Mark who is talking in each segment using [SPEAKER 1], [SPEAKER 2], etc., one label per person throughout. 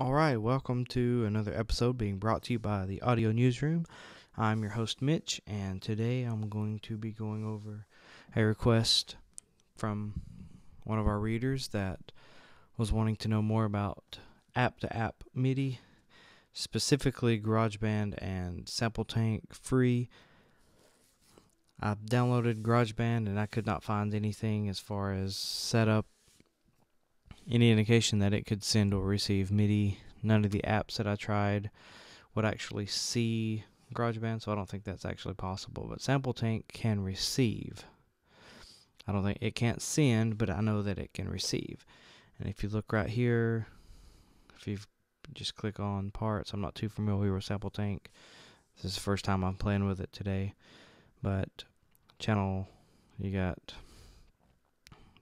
[SPEAKER 1] All right, welcome to another episode being brought to you by the Audio Newsroom. I'm your host, Mitch, and today I'm going to be going over a request from one of our readers that was wanting to know more about app to app MIDI, specifically GarageBand and SampleTank free. I've downloaded GarageBand and I could not find anything as far as setup any indication that it could send or receive MIDI. None of the apps that I tried would actually see GarageBand, so I don't think that's actually possible. But SampleTank can receive. I don't think it can't send, but I know that it can receive. And if you look right here, if you just click on parts, I'm not too familiar with SampleTank. This is the first time I'm playing with it today. But channel, you got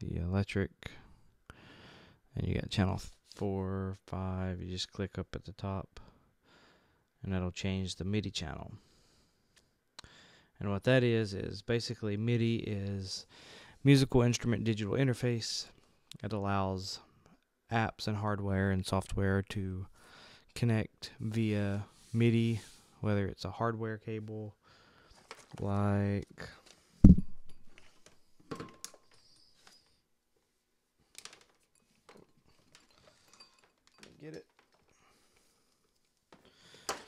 [SPEAKER 1] the electric and you got channel four, five. You just click up at the top, and that'll change the MIDI channel. And what that is is basically MIDI is musical instrument digital interface. It allows apps and hardware and software to connect via MIDI, whether it's a hardware cable like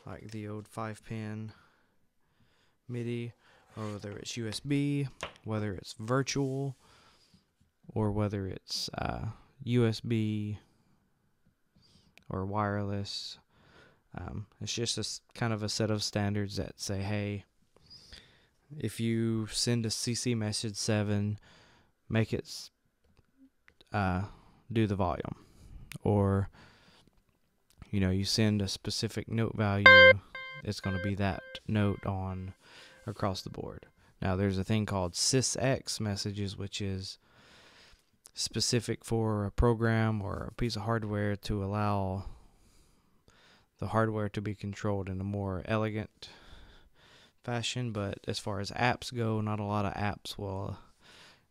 [SPEAKER 1] Like the old 5 pin MIDI, or whether it's USB, whether it's virtual, or whether it's uh, USB or wireless. Um, it's just a kind of a set of standards that say, hey, if you send a CC message 7, make it uh, do the volume. Or you know, you send a specific note value, it's going to be that note on across the board. Now, there's a thing called SysEx messages, which is specific for a program or a piece of hardware to allow the hardware to be controlled in a more elegant fashion. But as far as apps go, not a lot of apps will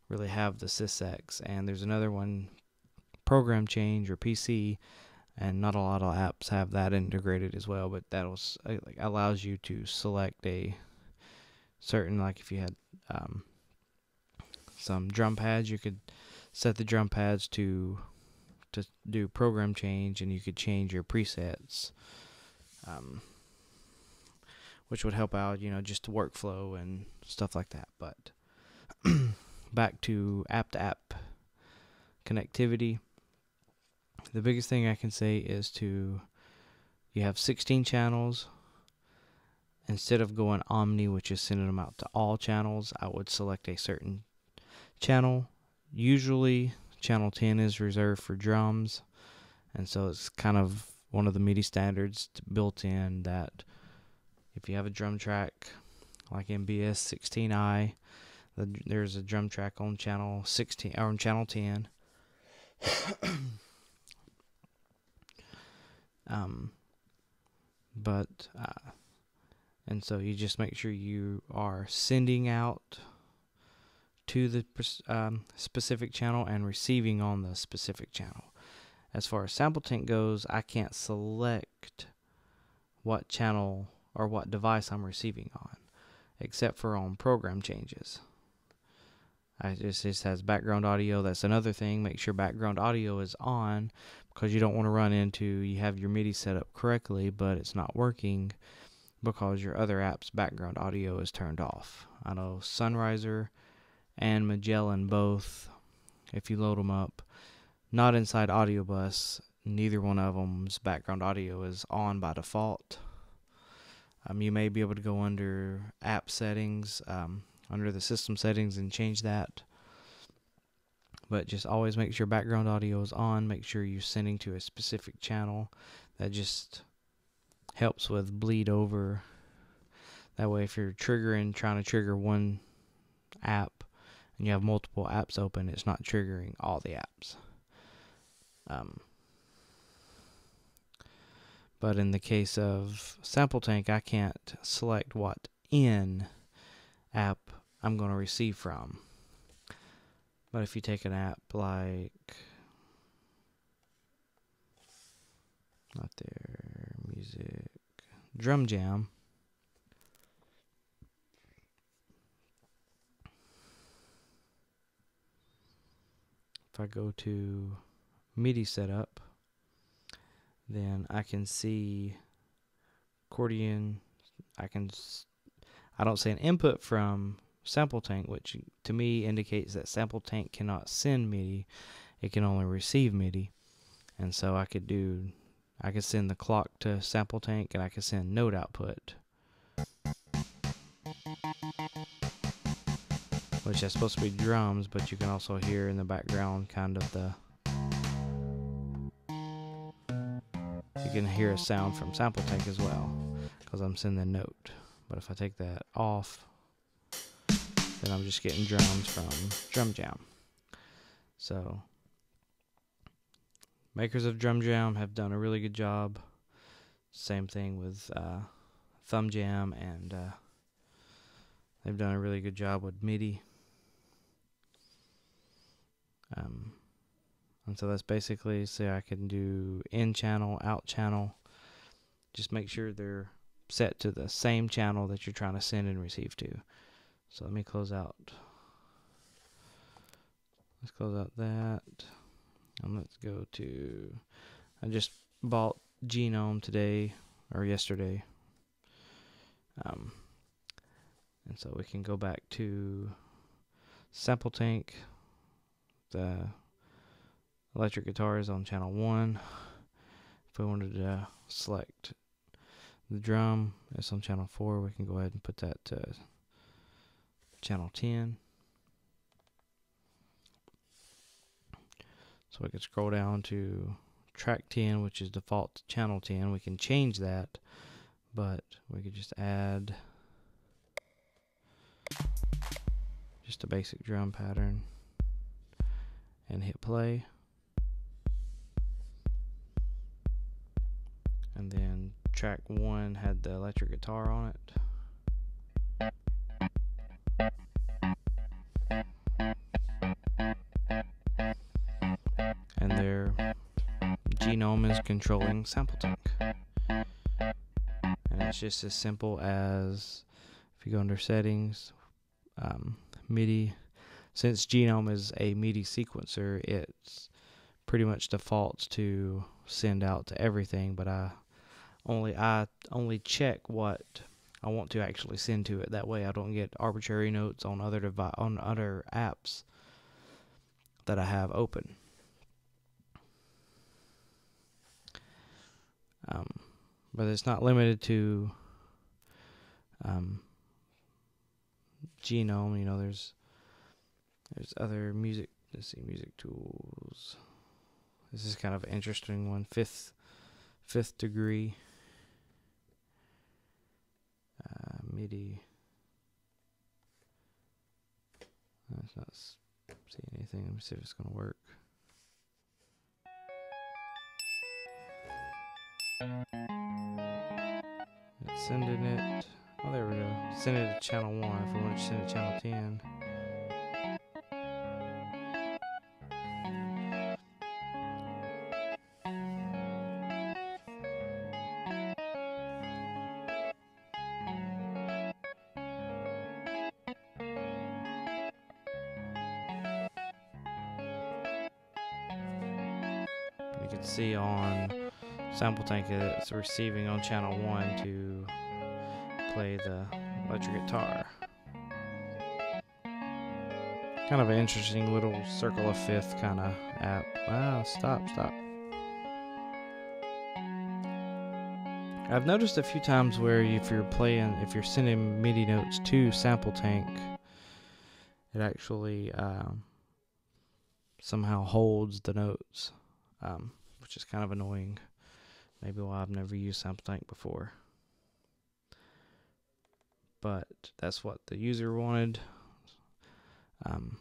[SPEAKER 1] really have the SysEx. And there's another one, program change or PC and not a lot of apps have that integrated as well. But that was uh, like allows you to select a certain like if you had um, some drum pads, you could set the drum pads to to do program change, and you could change your presets, um, which would help out, you know, just workflow and stuff like that. But back to app to app connectivity the biggest thing I can say is to you have 16 channels. Instead of going omni, which is sending them out to all channels, I would select a certain channel. Usually, channel 10 is reserved for drums, and so it's kind of one of the MIDI standards built in that if you have a drum track like MBS 16i, there's a drum track on channel 16 or on channel 10. Um, but uh, and so you just make sure you are sending out to the um, specific channel and receiving on the specific channel. As far as SampleTank goes, I can't select what channel or what device I'm receiving on, except for on program changes. I just just has background audio. That's another thing. Make sure background audio is on because you don't want to run into you have your MIDI set up correctly, but it's not working because your other app's background audio is turned off. I know Sunrizer and Magellan both, if you load them up, not inside Audio Bus, neither one of them's background audio is on by default. Um, you may be able to go under app settings, um, under the system settings, and change that but just always make sure background audio is on. Make sure you're sending to a specific channel. That just helps with bleed over. That way, if you're triggering, trying to trigger one app, and you have multiple apps open, it's not triggering all the apps. Um, but in the case of SampleTank, I can't select what in app I'm going to receive from. But if you take an app like not there music, drum jam. If I go to MIDI setup, then I can see accordion. I can I don't see an input from Sample Tank, which to me indicates that Sample Tank cannot send MIDI; it can only receive MIDI. And so I could do, I could send the clock to Sample Tank, and I could send note output, which is supposed to be drums, but you can also hear in the background kind of the you can hear a sound from sample tank as well because I'm sending note. But if I take that off then I'm just getting drums from drum jam so makers of drum jam have done a really good job same thing with uh, thumb jam and uh, they've done a really good job with MIDI um, and so that's basically so I can do in channel, out channel. Just make sure they're set to the same channel that you're trying to send and receive to. So let me close out. Let's close out that. And let's go to I just bought Genome today or yesterday. Um, and so we can go back to Sample Tank, the electric guitar is on channel 1 if we wanted to select the drum it's on channel 4 we can go ahead and put that to channel 10 so we can scroll down to track 10 which is default to channel 10 we can change that but we could just add just a basic drum pattern and hit play. And then track one had the electric guitar on it. Controlling sample tank. And it's just as simple as if you go under settings, um, MIDI. Since genome is a MIDI sequencer, it's pretty much defaults to send out to everything, but I only I only check what I want to actually send to it. That way, I don't get arbitrary notes on other devi- on other apps that I have open. But it's not limited to um, Genome. You know, there's there's other music. Let's see, music tools. This is kind of interesting one. Fifth fifth degree. MIDI. Let's not see anything. Let me see if it's going to work. Sending it. Oh, there we go. Send it to channel 1 if we want to send it to channel 10. You can see on sample tank is receiving on channel 1 to play the electric guitar. Kind of an interesting little circle of fifth kind of app. Wow, stop, stop. I've noticed a few times where if you're playing, if you're sending MIDI notes to sample tank, it actually um, somehow holds the notes um, which is kind of annoying. Maybe why I've never used Tank before. But that's what the user wanted. Um,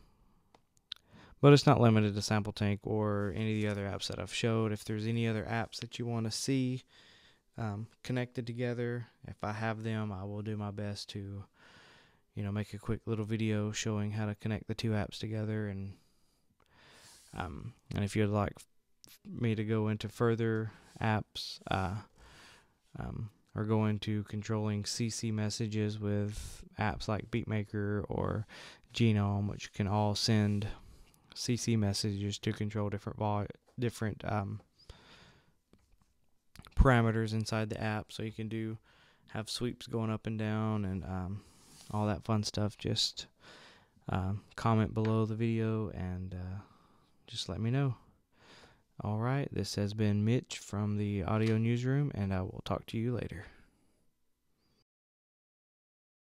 [SPEAKER 1] but it's not limited to Sample Tank or any of the other apps that I've showed. If there's any other apps that you want to see um, connected together, if I have them, I will do my best to, you know, make a quick little video showing how to connect the two apps together and um, and if you'd like me to go into further apps, uh, um, or go into controlling CC messages with apps like Beatmaker or Genome, which can all send CC messages to control different vol- different um, parameters inside the app. So you can do have sweeps going up and down and um, all that fun stuff. Just um, comment below the video and uh, just let me know. All right, this has been Mitch from the Audio Newsroom, and I will talk to you later.